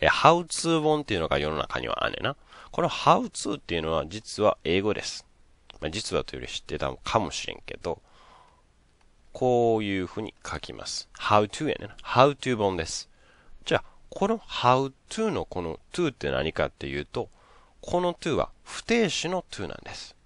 え、how to 本っていうのが世の中にはあんねんな。この how to っていうのは実は英語です。まあ、実はというより知ってたかもしれんけど、こういうふうに書きます。how to やねな。how to 本です。じゃあ、この how to のこの to って何かっていうと、この to は不定詞の to なんです。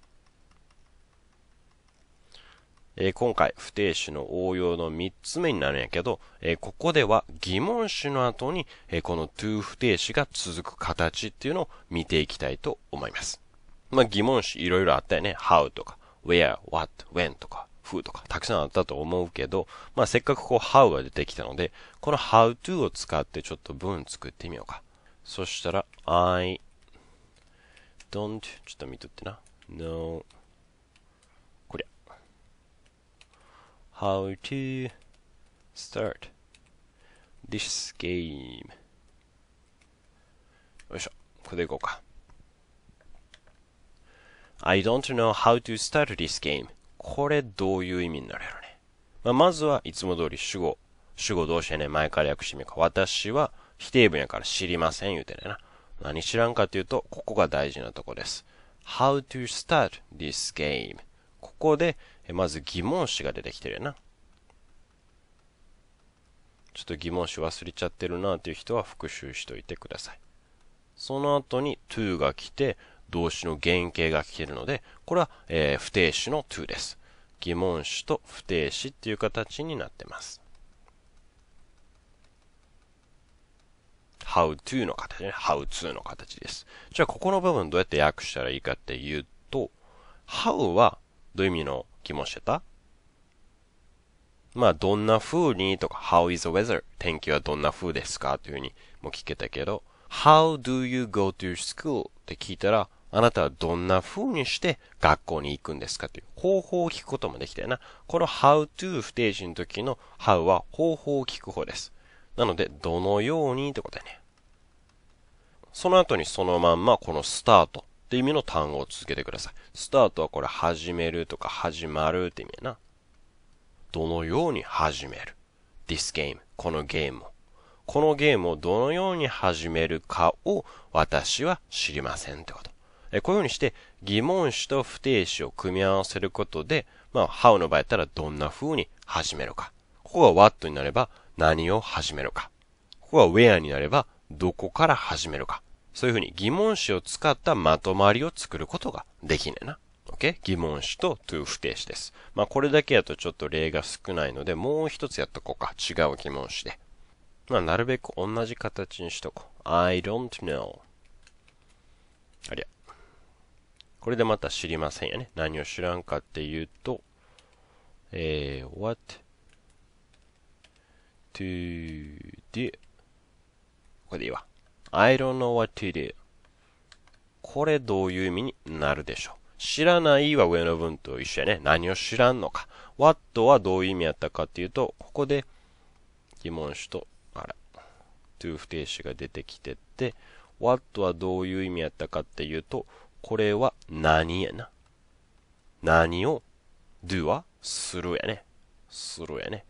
えー、今回、不定詞の応用の3つ目になるんやけど、えー、ここでは疑問詞の後に、えー、この to 不定詞が続く形っていうのを見ていきたいと思います。まあ、疑問詞いろいろあったよね。how とか、where, what, when とか、who とか、たくさんあったと思うけど、まあ、せっかくこう how が出てきたので、この how to を使ってちょっと文作ってみようか。そしたら、I don't ちょっと見とってな。no こりゃ。How to start this game よいしょ。これでいこうか。I don't know how to start this game. これどういう意味になるやろね。まあ、まずはいつも通り主語。主語同士やね、前から訳してみようか。私は否定文やから知りません言うてねな。何知らんかっていうと、ここが大事なとこです。how to start this game ここで、まず疑問詞が出てきてるよな。ちょっと疑問詞忘れちゃってるなっていう人は復習しといてください。その後に to が来て、動詞の原型が来てるので、これは、えー、不定詞の to です。疑問詞と不定詞っていう形になってます。how to の形ね。how to の形です。じゃあ、ここの部分どうやって訳したらいいかっていうと、how はどういう意味の疑問してた？まあ、どんな風にとか、how is the weather? 天気はどんな風ですか？というふうにも聞けたけど、how do you go to school? って聞いたら、あなたはどんな風にして学校に行くんですか？という方法を聞くこともできたよな。この how to 不定詞の時の how は方法を聞く方です。なので、どのようにってことだね。その後にそのまんまこのスタートって意味の単語を続けてください。スタートはこれ始めるとか始まるって意味やな。どのように始める ?this game このゲームを。このゲームをどのように始めるかを私は知りませんってこと。えこういうふうにして疑問詞と不定詞を組み合わせることで、まあ、how の場合やったらどんな風に始めるか。ここが what になれば何を始めるか。ここが where になればどこから始めるか。そういうふうに疑問詞を使ったまとまりを作ることができねえな。OK? 疑問詞と to 不定詞です。まあこれだけやとちょっと例が少ないので、もう一つやっとこうか。違う疑問詞で。まあなるべく同じ形にしとこう。I don't know. ありゃ。これでまた知りませんよね。何を知らんかっていうと、えー、what to do これでいいわ。I don't know what to do これどういう意味になるでしょう知らないは上の文と一緒やね。何を知らんのか。what はどういう意味やったかっていうと、ここで疑問詞と、あら、to 不定詞が出てきてって、what はどういう意味やったかっていうと、これは何やな。何を do はするやね。するやね。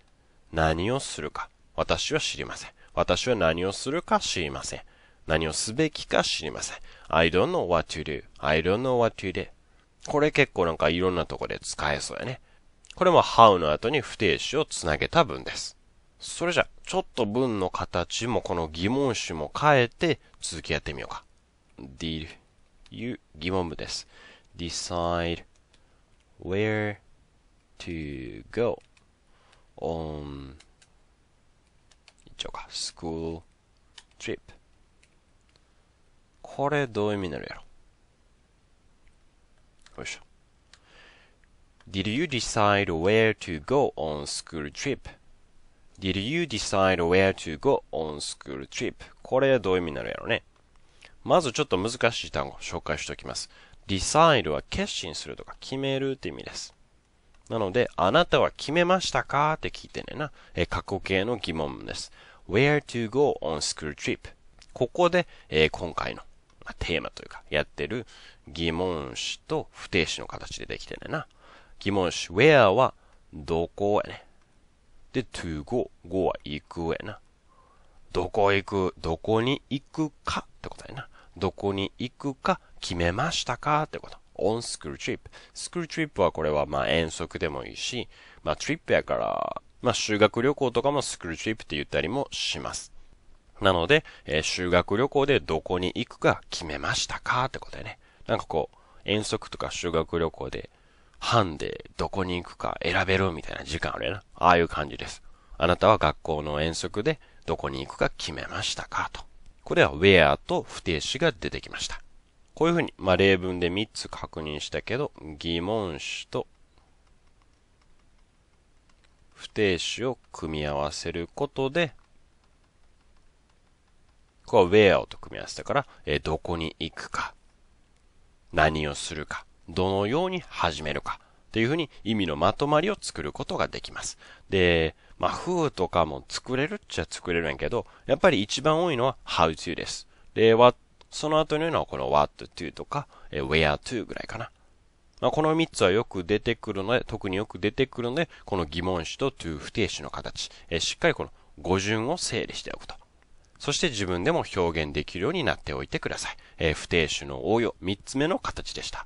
何をするか。私は知りません。私は何をするか知りません。何をすべきか知りません。I don't know what to do.I don't know what to do. これ結構なんかいろんなとこで使えそうやね。これも how の後に不定詞をつなげた文です。それじゃ、ちょっと文の形もこの疑問詞も変えて続きやってみようか。did いう疑問文です。decide where to go on 一応か school trip これどういう意味になるやろ？よいしょ Did you decide where to go on school trip? Did you decide where to go on school trip? これどういう意味になるやろねまずちょっと難しい単語紹介しておきます。decide は決心するとか決めるって意味です。なので、あなたは決めましたかって聞いてねな。え過去形の疑問です。where to go on school trip? ここで、えー、今回の、まあ、テーマというか、やってる疑問詞と不定詞の形でできてねな。疑問詞 where はどこやね。で、to go。go は行くやな。どこ行く、どこに行くかってことやな。どこに行くか決めましたかってこと。on school trip。スクールトリップはこれはまあ遠足でもいいし、まあトリップやから、まあ修学旅行とかもスクールトリップって言ったりもします。なので、えー、修学旅行でどこに行くか決めましたかってことやね。なんかこう、遠足とか修学旅行で、班でどこに行くか選べるみたいな時間あるやな。ああいう感じです。あなたは学校の遠足でどこに行くか決めましたかと。これは where と不定詞が出てきました。こういうふうに、まあ、例文で3つ確認したけど、疑問詞と不定詞を組み合わせることで、ここは where と組み合わせたから、えどこに行くか、何をするか、どのように始めるか、っていうふうに意味のまとまりを作ることができます。で、まあ、風とかも作れるっちゃ作れるんやけど、やっぱり一番多いのは how to です。で、what その後に言うのはこの what to とか、え where to ぐらいかな。まあ、この3つはよく出てくるので、特によく出てくるので、この疑問詞と to 不定詞の形、えしっかりこの語順を整理しておくと。そして自分でも表現できるようになっておいてください。えー、不定種の応用、3つ目の形でした。